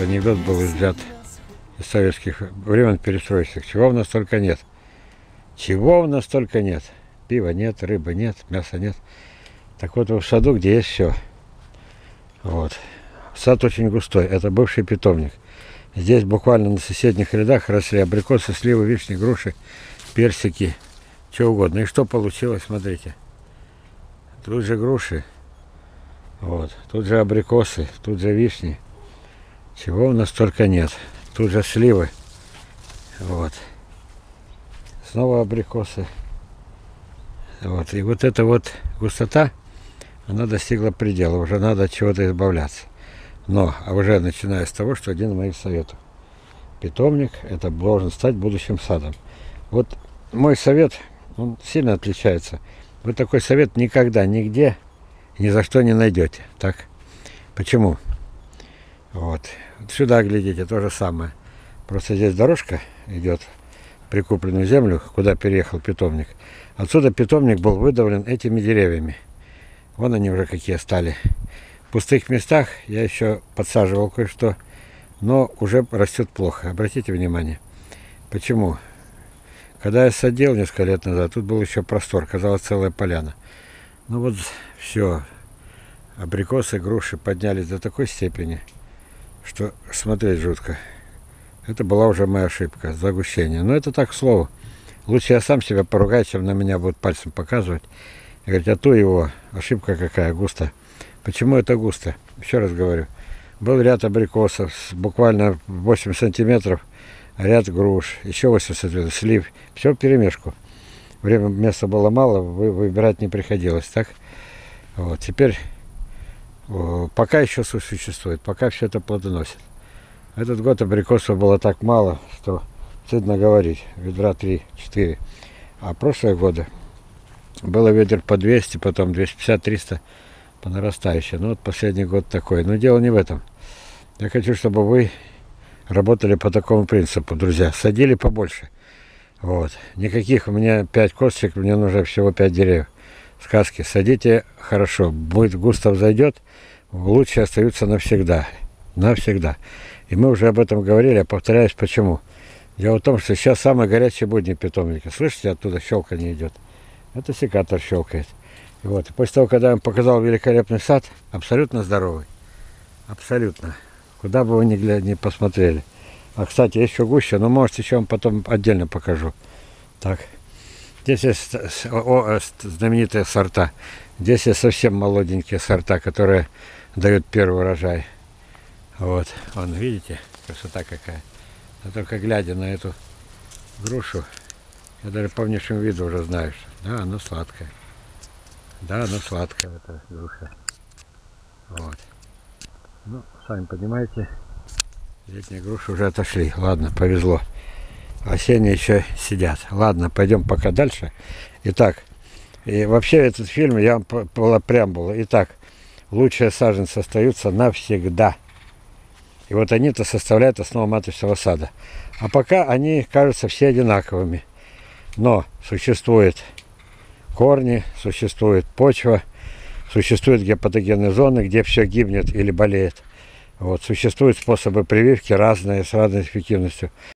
анекдот был взят из советских времен перестроечных. Чего у нас только нет. Чего у нас только нет. Пива нет, рыбы нет, мяса нет. Так вот, в саду, где есть все. Вот. Сад очень густой. Это бывший питомник. Здесь буквально на соседних рядах росли абрикосы, сливы, вишни, груши, персики, что угодно. И что получилось, смотрите. Тут же груши, вот. Тут же абрикосы, тут же вишни. Чего у нас только нет. Тут же сливы. Вот. Снова абрикосы. Вот. И вот эта вот густота, она достигла предела. Уже надо от чего-то избавляться. Но а уже начиная с того, что один из моих советов. Питомник это должен стать будущим садом. Вот мой совет, он сильно отличается. Вы такой совет никогда, нигде ни за что не найдете. Так? Почему? Вот. сюда глядите, то же самое. Просто здесь дорожка идет прикупленную землю, куда переехал питомник. Отсюда питомник был выдавлен этими деревьями. Вон они уже какие стали. В пустых местах я еще подсаживал кое-что, но уже растет плохо. Обратите внимание. Почему? Когда я садил несколько лет назад, тут был еще простор, казалось целая поляна. Ну вот все, абрикосы, груши поднялись до такой степени, что смотреть жутко. Это была уже моя ошибка, загущение. Но это так, к слову. Лучше я сам себя поругаю, чем на меня будут пальцем показывать. И говорить, а то его ошибка какая, густо. Почему это густо? Еще раз говорю. Был ряд абрикосов, буквально 8 сантиметров, ряд груш, еще 8 сантиметров, слив. Все в перемешку. Время, места было мало, вы, выбирать не приходилось, так? Вот, теперь, пока еще существует, пока все это плодоносит. Этот год абрикосов было так мало, что стыдно говорить, ведра 3-4. А прошлые годы было ведер по 200, потом 250-300 по нарастающей. Ну вот последний год такой. Но дело не в этом. Я хочу, чтобы вы работали по такому принципу, друзья. Садили побольше. Вот. Никаких у меня 5 косточек, мне нужно всего 5 деревьев. Сказки. Садите хорошо. Будет густо взойдет, лучше остаются навсегда. Навсегда. И мы уже об этом говорили, я повторяюсь, почему. Дело в том, что сейчас самые горячие будни питомника. Слышите, оттуда щелканье идет. Это секатор щелкает. И вот. И после того, когда я вам показал великолепный сад, абсолютно здоровый. Абсолютно. Куда бы вы ни, ни посмотрели. А, кстати, еще гуще, но, может, еще вам потом отдельно покажу. Так. Здесь есть знаменитые сорта. Здесь есть совсем молоденькие сорта, которые дают первый урожай. Вот, вон, видите, красота какая. А только глядя на эту грушу, я даже по внешнему виду уже знаю, что да, она сладкая. Да, она сладкая, эта груша. Вот. Ну, сами понимаете, летние груши уже отошли. Ладно, повезло. Осенние еще сидят. Ладно, пойдем пока дальше. Итак, и вообще этот фильм, я вам была преамбула. Итак, лучшие саженцы остаются навсегда. И вот они-то составляют основу маточного сада. А пока они кажутся все одинаковыми. Но существует корни, существует почва, существуют гепатогенные зоны, где все гибнет или болеет. Вот, существуют способы прививки разные, с разной эффективностью.